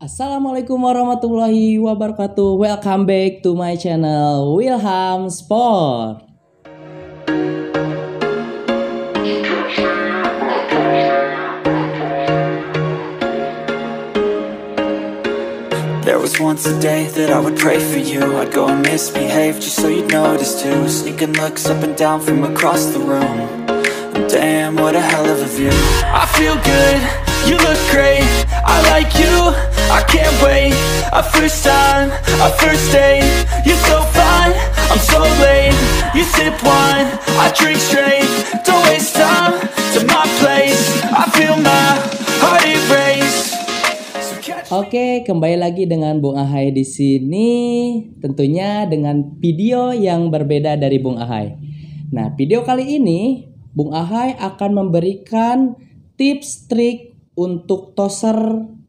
Assalamualaikum warahmatullahi wabarakatuh. Welcome back to my channel Wilham Sport. There was once a day that I would pray for you. I'd go and misbehave just so you'd notice too. Sneaking looks up and down from across the room. Damn, what a hell of a view. I feel good, you look great. I like you, I can't wait A first time, a first date. You're so fine, I'm so late. You sip wine, I drink straight. Don't waste time to my place. I feel my heart erase. Oke, kembali lagi dengan Bung Ahai di sini. Tentunya dengan video yang berbeda dari Bung Ahai. Nah, video kali ini Bung Ahai akan memberikan tips trik untuk toser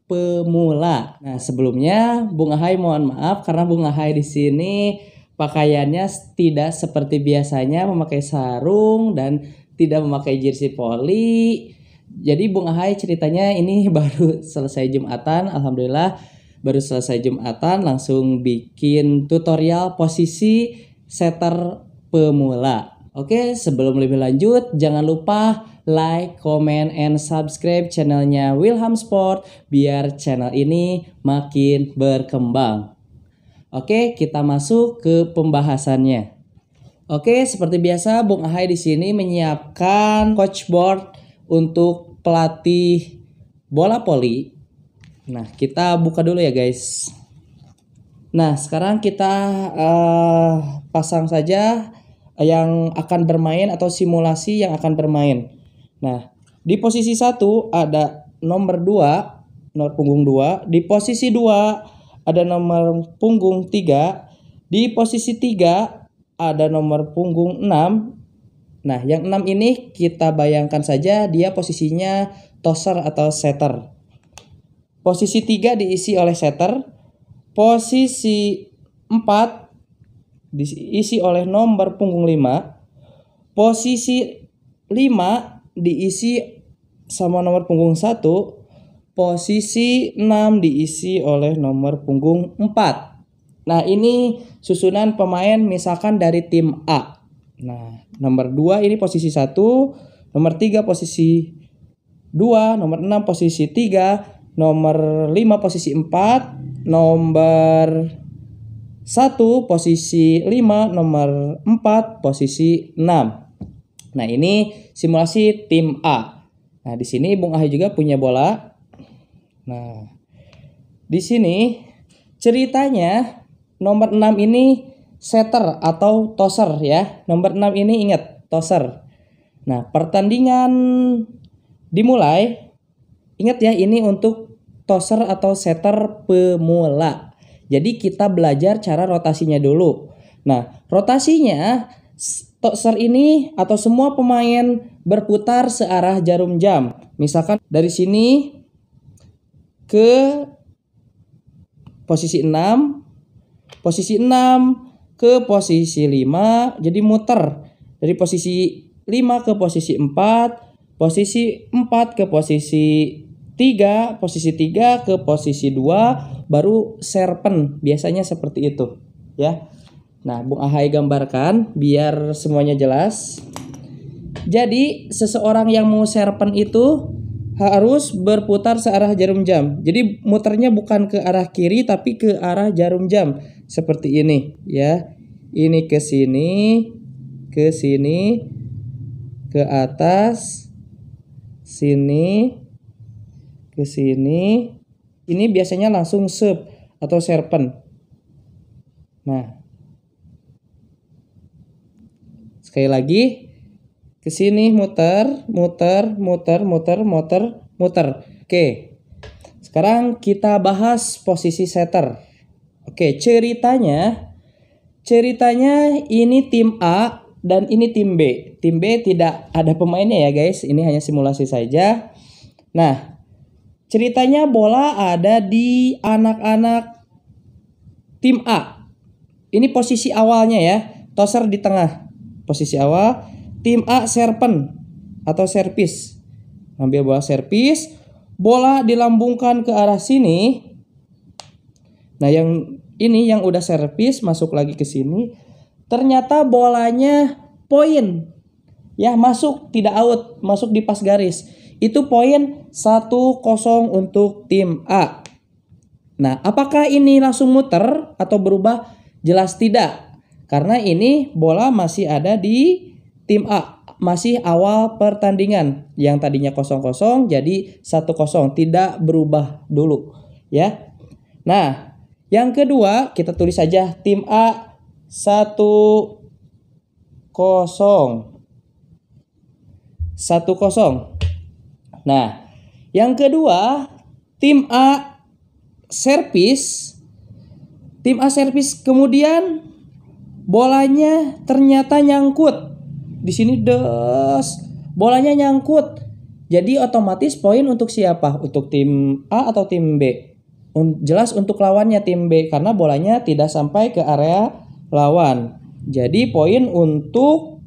pemula. Nah, sebelumnya Bung Ahai mohon maaf karena Bung Ahai di sini pakaiannya tidak seperti biasanya memakai sarung dan tidak memakai jersey poli. Jadi Bung Ahai ceritanya ini baru selesai Jumatan, alhamdulillah baru selesai Jumatan langsung bikin tutorial posisi setter pemula. Oke, sebelum lebih lanjut jangan lupa like, comment, and subscribe channelnya Wilham Sport biar channel ini makin berkembang. Oke, kita masuk ke pembahasannya. Oke, seperti biasa Bung Ahai di sini menyiapkan coach board untuk pelatih bola poli. Nah, kita buka dulu ya, guys. Nah, sekarang kita eh, pasang saja yang akan bermain atau simulasi yang akan bermain. Nah, di posisi satu ada nomor 2, nomor punggung 2. Di posisi 2 ada nomor punggung 3. Di posisi 3 ada nomor punggung 6. Nah, yang 6 ini kita bayangkan saja dia posisinya tosser atau setter. Posisi 3 diisi oleh setter. Posisi 4 diisi oleh nomor punggung 5. Posisi 5 diisi sama nomor punggung 1. Posisi 6 diisi oleh nomor punggung 4. Nah, ini susunan pemain misalkan dari tim A. Nah, nomor 2 ini posisi 1, nomor 3 posisi 2, nomor 6 posisi 3, nomor 5 posisi 4, nomor 1 posisi 5, nomor 4 posisi 6. Nah, ini simulasi tim A. Nah, di sini Bung Ahai juga punya bola. Nah, di sini ceritanya nomor 6 ini setter atau tosser ya. Nomor 6 ini ingat, tosser. Nah, pertandingan dimulai. Ingat ya, ini untuk tosser atau setter pemula. Jadi kita belajar cara rotasinya dulu. Nah, rotasinya tosser ini atau semua pemain berputar searah jarum jam. Misalkan dari sini ke posisi 6, posisi 6 ke posisi 5, jadi muter dari posisi 5 ke posisi 4, posisi 4 ke posisi 3, posisi 3 ke posisi 2, baru serpen. Biasanya seperti itu, ya. Nah, Bung Ahai gambarkan biar semuanya jelas. Jadi, seseorang yang mau serpen itu harus berputar searah jarum jam. Jadi muternya bukan ke arah kiri tapi ke arah jarum jam seperti ini ya. Ini ke sini, ke sini, ke atas, sini, ke sini. Ini biasanya langsung sub atau serpen. Nah. Sekali lagi ke sini muter, muter, muter, muter, muter, muter. Oke. Sekarang kita bahas posisi setter. Oke, ceritanya ceritanya ini tim A dan ini tim B. Tim B tidak ada pemainnya ya, guys. Ini hanya simulasi saja. Nah, ceritanya bola ada di anak-anak tim A. Ini posisi awalnya ya. Toser di tengah. Posisi awal Tim A serpen atau servis. Ambil bola servis, bola dilambungkan ke arah sini. Nah, yang ini yang udah servis masuk lagi ke sini, ternyata bolanya poin. Ya, masuk tidak out, masuk di pas garis. Itu poin 1-0 untuk tim A. Nah, apakah ini langsung muter atau berubah? Jelas tidak. Karena ini bola masih ada di tim A. Masih awal pertandingan. Yang tadinya 0-0 jadi 1-0. Tidak berubah dulu. Ya. Nah, yang kedua kita tulis saja tim A 1 0 1-0. Nah, yang kedua tim A servis tim A servis kemudian bolanya ternyata nyangkut. Di sini des. Bolanya nyangkut. Jadi otomatis poin untuk siapa? Untuk tim A atau tim B? Jelas untuk lawannya tim B karena bolanya tidak sampai ke area lawan. Jadi poin untuk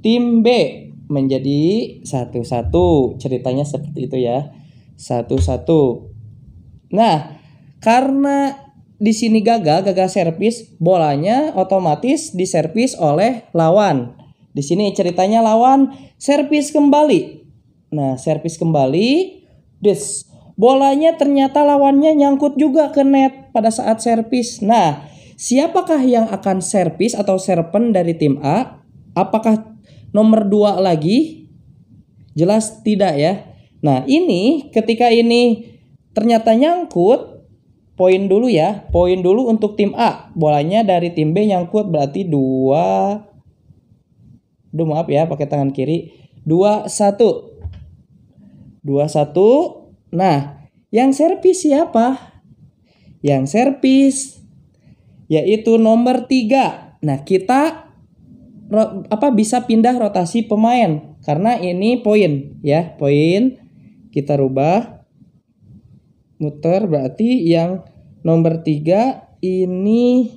tim B menjadi satu-satu. Ceritanya seperti itu ya. Satu-satu. Nah karena di sini gagal, gagal servis, bolanya otomatis diservis oleh lawan. Di sini ceritanya lawan servis kembali. Nah, servis kembali, des. Bolanya ternyata lawannya nyangkut juga ke net pada saat servis. Nah, siapakah yang akan servis atau serpen dari tim A? Apakah nomor dua lagi? Jelas tidak ya. Nah, ini ketika ini ternyata nyangkut, poin dulu ya. Poin dulu untuk tim A. Bolanya dari tim B nyangkut berarti 2 Duh maaf ya pakai tangan kiri. 2 1. 2 1. Nah, yang servis siapa? Yang servis yaitu nomor 3. Nah, kita apa bisa pindah rotasi pemain karena ini poin ya, poin kita rubah muter berarti yang nomor tiga ini.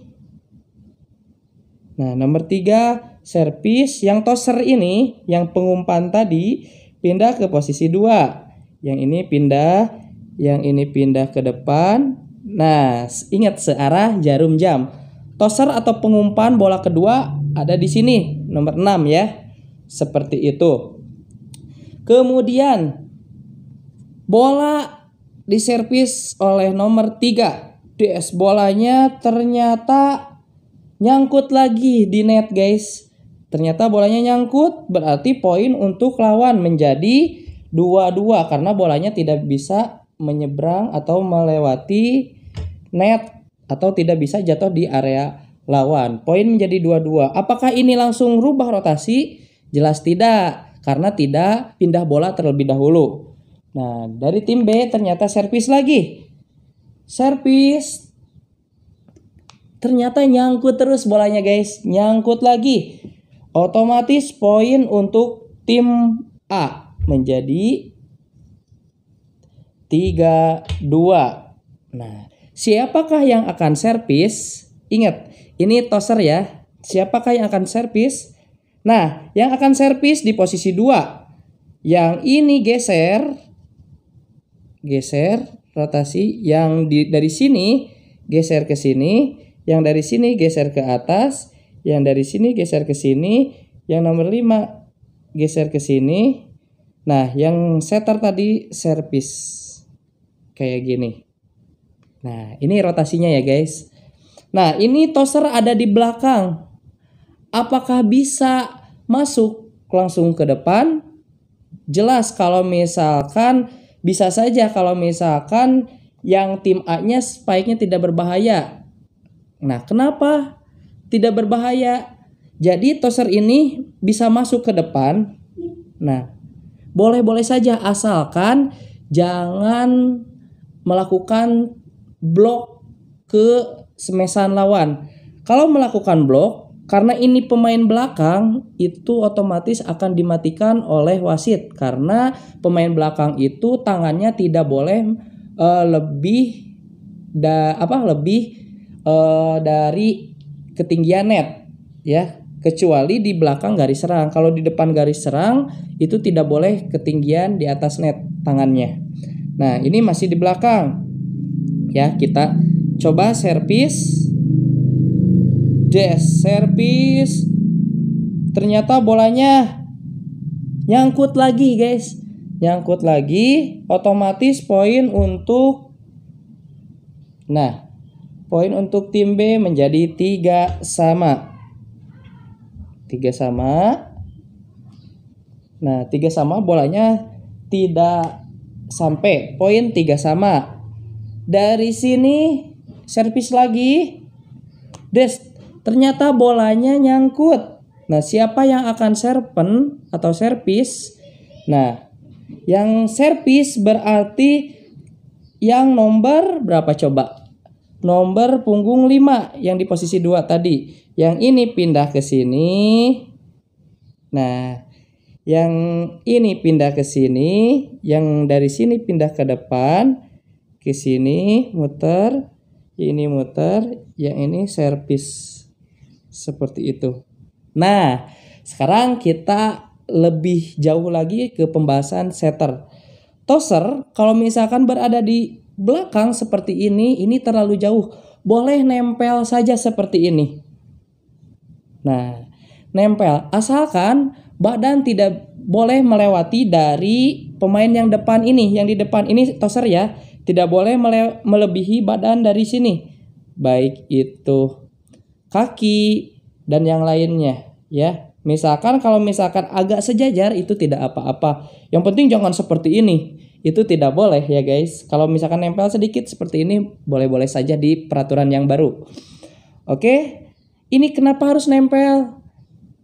Nah nomor tiga servis yang toser ini yang pengumpan tadi pindah ke posisi dua. Yang ini pindah yang ini pindah ke depan. Nah ingat searah jarum jam. Toser atau pengumpan bola kedua ada di sini nomor 6 ya. Seperti itu. Kemudian bola diservis oleh nomor 3 DS bolanya ternyata nyangkut lagi di net guys. Ternyata bolanya nyangkut berarti poin untuk lawan menjadi 2-2 karena bolanya tidak bisa menyeberang atau melewati net atau tidak bisa jatuh di area lawan. Poin menjadi 2-2 apakah ini langsung rubah rotasi? Jelas tidak karena tidak pindah bola terlebih dahulu Nah, dari tim B ternyata servis lagi. Servis ternyata nyangkut terus bolanya guys, nyangkut lagi. Otomatis poin untuk tim A menjadi 3 2. Nah, siapakah yang akan servis? Ingat, ini toser ya. Siapakah yang akan servis? Nah, yang akan servis di posisi 2. Yang ini geser geser rotasi yang di dari sini geser ke sini, yang dari sini geser ke atas, yang dari sini geser ke sini, yang nomor 5 geser ke sini. Nah, yang setter tadi servis kayak gini. Nah, ini rotasinya ya, guys. Nah, ini toser ada di belakang. Apakah bisa masuk langsung ke depan? Jelas kalau misalkan bisa saja kalau misalkan yang tim A-nya spike-nya tidak berbahaya. Nah, kenapa tidak berbahaya? Jadi toser ini bisa masuk ke depan. Nah, boleh-boleh saja asalkan jangan melakukan blok ke semesan lawan. Kalau melakukan blok, karena ini pemain belakang itu otomatis akan dimatikan oleh wasit karena pemain belakang itu tangannya tidak boleh uh, lebih da apa lebih uh, dari ketinggian net ya kecuali di belakang garis serang. Kalau di depan garis serang itu tidak boleh ketinggian di atas net tangannya. Nah, ini masih di belakang. Ya, kita coba servis des servis ternyata bolanya nyangkut lagi guys. Nyangkut lagi otomatis poin untuk nah poin untuk tim B menjadi tiga sama. Tiga sama. Nah tiga sama bolanya tidak sampai. Poin tiga sama. Dari sini servis lagi. Des ternyata bolanya nyangkut. Nah siapa yang akan serpen atau servis nah yang servis berarti yang nomor berapa coba? Nomor punggung 5 yang di posisi 2 tadi. Yang ini pindah ke sini. Nah yang ini pindah ke sini, yang dari sini pindah ke depan, ke sini muter, ini muter, yang ini servis seperti itu. Nah, sekarang kita lebih jauh lagi ke pembahasan setter. Toser kalau misalkan berada di belakang seperti ini, ini terlalu jauh. Boleh nempel saja seperti ini. Nah, nempel asalkan badan tidak boleh melewati dari pemain yang depan ini, yang di depan ini toser ya, tidak boleh mele melebihi badan dari sini. Baik itu kaki dan yang lainnya ya. Misalkan kalau misalkan agak sejajar itu tidak apa-apa. Yang penting jangan seperti ini. Itu tidak boleh ya guys. Kalau misalkan nempel sedikit seperti ini boleh-boleh saja di peraturan yang baru. Oke. Ini kenapa harus nempel?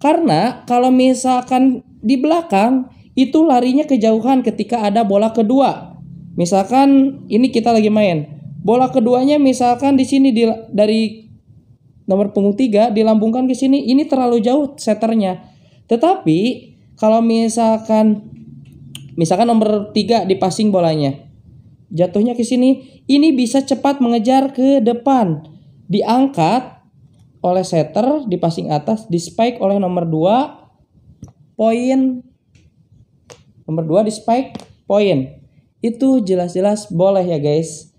Karena kalau misalkan di belakang itu larinya kejauhan ketika ada bola kedua. Misalkan ini kita lagi main. Bola keduanya misalkan di sini di, dari nomor punggung 3 dilambungkan ke sini, ini terlalu jauh seternya. Tetapi kalau misalkan misalkan nomor 3 di passing bolanya. Jatuhnya ke sini, ini bisa cepat mengejar ke depan. Diangkat oleh setter di passing atas, di spike oleh nomor 2, poin nomor 2 di spike poin. Itu jelas-jelas boleh ya guys.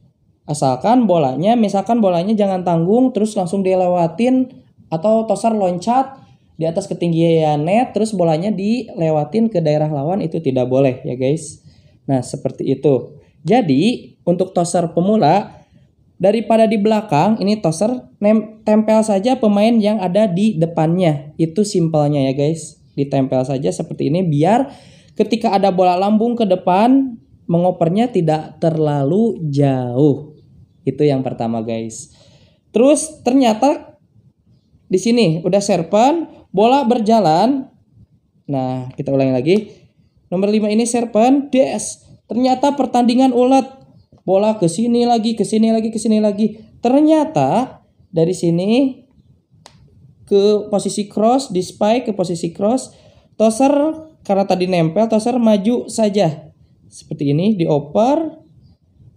Asalkan bolanya, misalkan bolanya jangan tanggung terus langsung dilewatin atau toser loncat di atas ketinggian net terus bolanya dilewatin ke daerah lawan itu tidak boleh ya guys. Nah, seperti itu. Jadi, untuk toser pemula daripada di belakang ini toser tempel saja pemain yang ada di depannya itu simpelnya ya guys ditempel saja seperti ini biar ketika ada bola lambung ke depan mengopernya tidak terlalu jauh itu yang pertama guys terus ternyata di sini udah serpen bola berjalan nah kita ulangi lagi nomor 5 ini serpen des ternyata pertandingan ulat bola ke sini lagi, ke sini lagi, ke sini lagi. Ternyata dari sini ke posisi cross, di spike ke posisi cross, toser karena tadi nempel, toser maju saja. Seperti ini, dioper.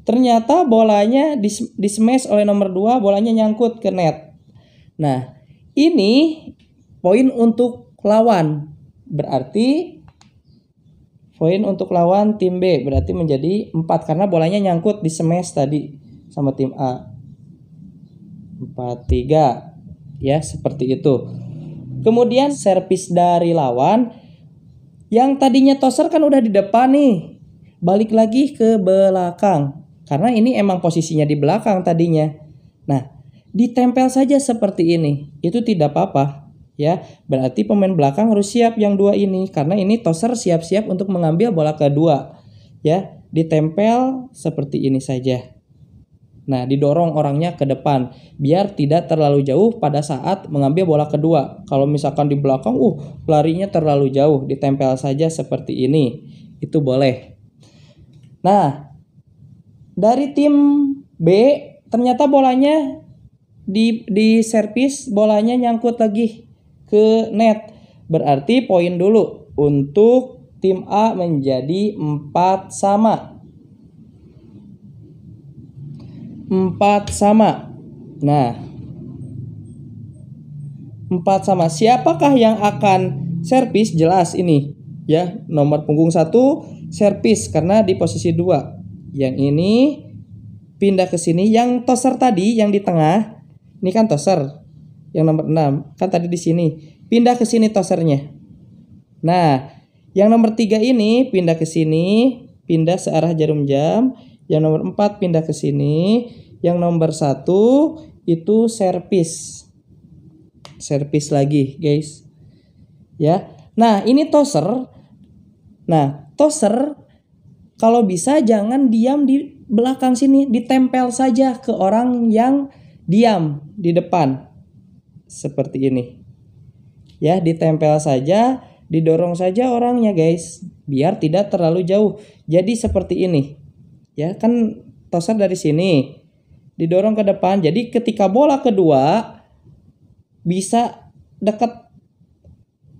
Ternyata bolanya di, di smash oleh nomor 2, bolanya nyangkut ke net. Nah, ini poin untuk lawan. Berarti Poin untuk lawan tim B berarti menjadi 4 karena bolanya nyangkut di smash tadi sama tim A. 4-3 ya seperti itu. Kemudian servis dari lawan yang tadinya toser kan udah di depan nih. Balik lagi ke belakang. Karena ini emang posisinya di belakang tadinya. Nah, ditempel saja seperti ini. Itu tidak apa-apa ya. Berarti pemain belakang harus siap yang dua ini karena ini toser siap-siap untuk mengambil bola kedua ya. Ditempel seperti ini saja. Nah didorong orangnya ke depan biar tidak terlalu jauh pada saat mengambil bola kedua. Kalau misalkan di belakang uh larinya terlalu jauh ditempel saja seperti ini. Itu boleh. Nah dari tim B ternyata bolanya di di servis bolanya nyangkut lagi ke net. Berarti poin dulu untuk tim A menjadi 4 sama. 4 sama. Nah, 4 sama. Siapakah yang akan servis? Jelas ini ya, nomor punggung 1 servis karena di posisi 2. Yang ini pindah ke sini. Yang toser tadi yang di tengah, ini kan toser yang nomor 6. Kan tadi di sini. Pindah ke sini tosernya. Nah, yang nomor 3 ini pindah ke sini, pindah searah jarum jam. Yang nomor 4 pindah ke sini. Yang nomor 1 itu servis. Servis lagi, guys. Ya. Nah, ini toser. Nah, toser kalau bisa jangan diam di belakang sini, ditempel saja ke orang yang diam di depan. Seperti ini. Ya, ditempel saja, didorong saja orangnya, guys, biar tidak terlalu jauh. Jadi seperti ini. Ya, kan toser dari sini didorong ke depan. Jadi ketika bola kedua bisa dekat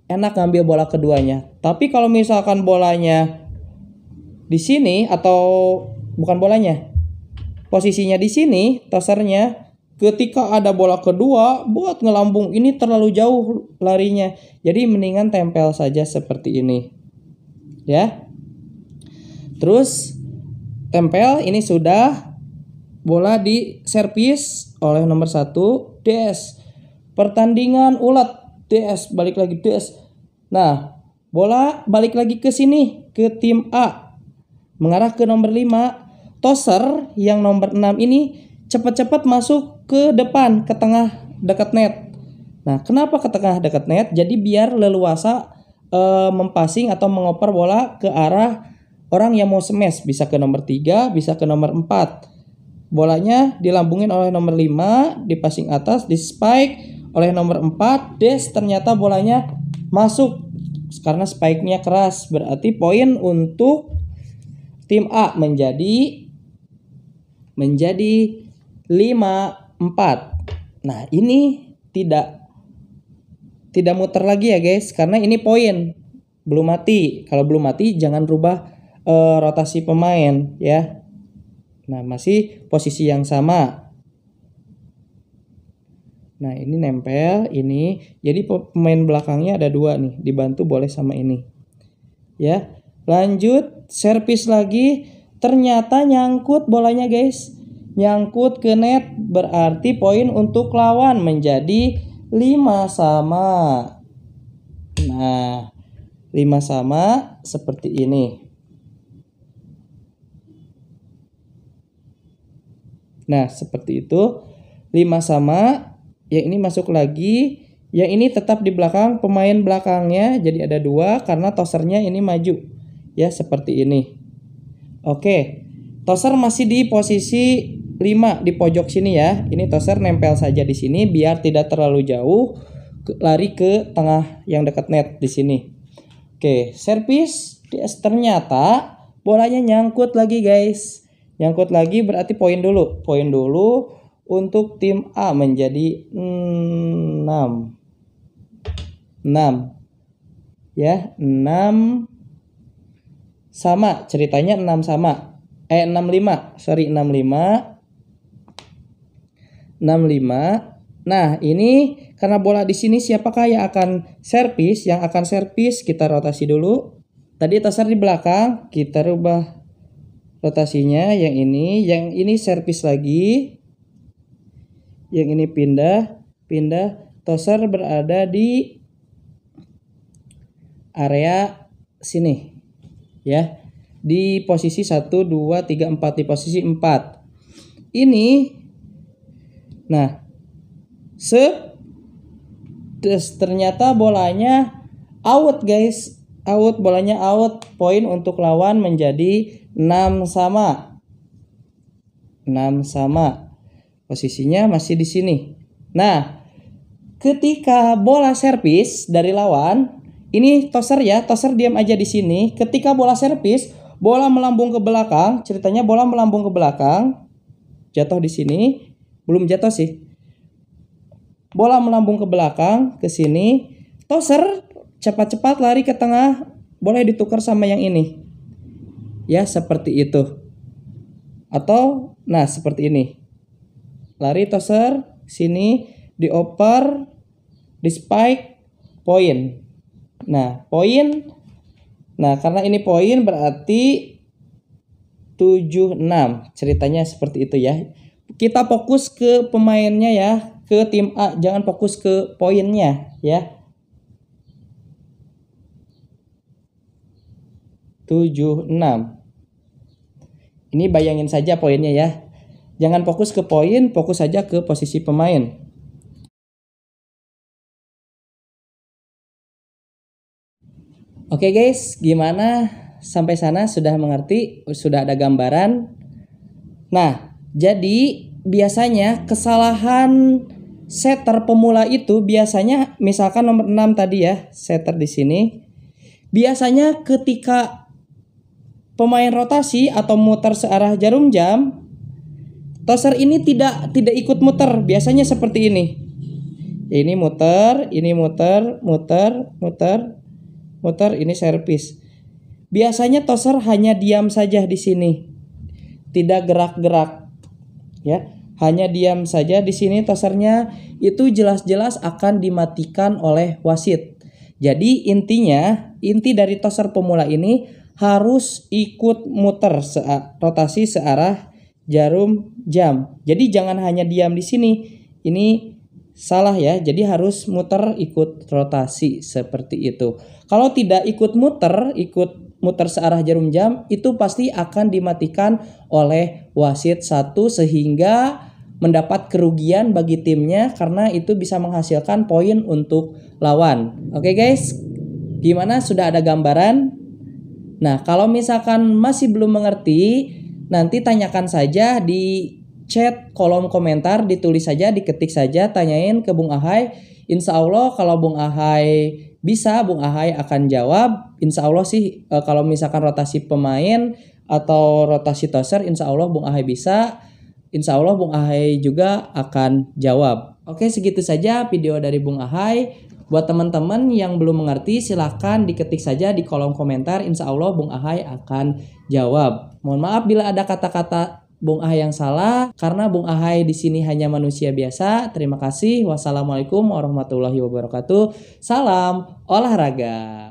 enak ngambil bola keduanya. Tapi kalau misalkan bolanya di sini atau bukan bolanya, posisinya di sini, tosernya ketika ada bola kedua buat ngelambung ini terlalu jauh larinya. Jadi mendingan tempel saja seperti ini. Ya. Terus tempel ini sudah bola di servis oleh nomor satu DS. Pertandingan ulat DS balik lagi DS. Nah, bola balik lagi ke sini ke tim A. Mengarah ke nomor 5. Toser yang nomor 6 ini cepat-cepat masuk ke depan, ke tengah dekat net. Nah, kenapa ke tengah dekat net? Jadi biar leluasa e, mempasing atau mengoper bola ke arah orang yang mau smash. Bisa ke nomor 3, bisa ke nomor 4. Bolanya dilambungin oleh nomor 5, dipasing atas, di spike oleh nomor 4. Des ternyata bolanya masuk karena spike-nya keras. Berarti poin untuk tim A menjadi menjadi 5 4. Nah, ini tidak tidak muter lagi ya guys karena ini poin belum mati. Kalau belum mati jangan rubah uh, rotasi pemain ya. Nah, masih posisi yang sama. Nah, ini nempel, ini. Jadi pemain belakangnya ada dua nih, dibantu boleh sama ini. Ya. Lanjut, servis lagi. Ternyata nyangkut bolanya guys. Nyangkut ke net berarti poin untuk lawan menjadi 5 sama. Nah, 5 sama seperti ini. Nah, seperti itu. 5 sama, yang ini masuk lagi, yang ini tetap di belakang pemain belakangnya jadi ada dua karena tosernya ini maju ya seperti ini. Oke. Toser masih di posisi 5 di pojok sini ya. Ini toser nempel saja di sini biar tidak terlalu jauh lari ke tengah yang dekat net di sini. Oke, servis ternyata bolanya nyangkut lagi guys. Nyangkut lagi berarti poin dulu. Poin dulu untuk tim A menjadi 6. 6. Ya, 6 sama ceritanya 6 sama. Eh 65 sorry 65 65 nah ini karena bola di sini siapakah yang akan servis? Yang akan servis kita rotasi dulu. Tadi toser di belakang kita rubah rotasinya. Yang ini yang ini servis lagi. Yang ini pindah pindah. Toser berada di area sini ya di posisi 1 2 3 4 di posisi 4 ini nah se ternyata bolanya out guys. Out bolanya out poin untuk lawan menjadi 6 sama. 6 sama. Posisinya masih di sini. Nah ketika bola servis dari lawan ini toser ya, toser diam aja di sini. Ketika bola servis, bola melambung ke belakang. Ceritanya bola melambung ke belakang, jatuh di sini. Belum jatuh sih. Bola melambung ke belakang, ke sini. Toser cepat-cepat lari ke tengah, boleh ditukar sama yang ini. Ya, seperti itu. Atau, nah seperti ini. Lari toser, sini, dioper, di spike, poin. Nah, poin Nah, karena ini poin berarti 76. Ceritanya seperti itu ya. Kita fokus ke pemainnya ya, ke tim A, jangan fokus ke poinnya ya. 76. Ini bayangin saja poinnya ya. Jangan fokus ke poin, fokus saja ke posisi pemain. Oke guys, gimana sampai sana sudah mengerti, sudah ada gambaran. Nah, jadi biasanya kesalahan setter pemula itu biasanya misalkan nomor 6 tadi ya, setter di sini. Biasanya ketika pemain rotasi atau muter searah jarum jam, toser ini tidak tidak ikut muter, biasanya seperti ini. Ini muter, ini muter, muter, muter, muter, ini servis. Biasanya toser hanya diam saja di sini. Tidak gerak-gerak. Ya, hanya diam saja di sini tosernya itu jelas-jelas akan dimatikan oleh wasit. Jadi intinya, inti dari toser pemula ini harus ikut muter se rotasi searah jarum jam. Jadi jangan hanya diam di sini. Ini salah ya. Jadi harus muter ikut rotasi seperti itu. Kalau tidak ikut muter, ikut muter searah jarum jam itu pasti akan dimatikan oleh wasit satu sehingga mendapat kerugian bagi timnya karena itu bisa menghasilkan poin untuk lawan. Oke guys, gimana sudah ada gambaran? Nah, kalau misalkan masih belum mengerti, nanti tanyakan saja di chat kolom komentar, ditulis saja, diketik saja, tanyain ke Bung Ahai. Insya Allah kalau Bung Ahai bisa Bung Ahai akan jawab. Insya Allah sih e, kalau misalkan rotasi pemain atau rotasi toser, insya Allah Bung Ahai bisa. Insya Allah Bung Ahai juga akan jawab. Oke segitu saja video dari Bung Ahai. Buat teman-teman yang belum mengerti silahkan diketik saja di kolom komentar. Insya Allah Bung Ahai akan jawab. Mohon maaf bila ada kata-kata Bung Ahai yang salah karena Bung Ahai di sini hanya manusia biasa. Terima kasih. Wassalamualaikum warahmatullahi wabarakatuh. Salam olahraga.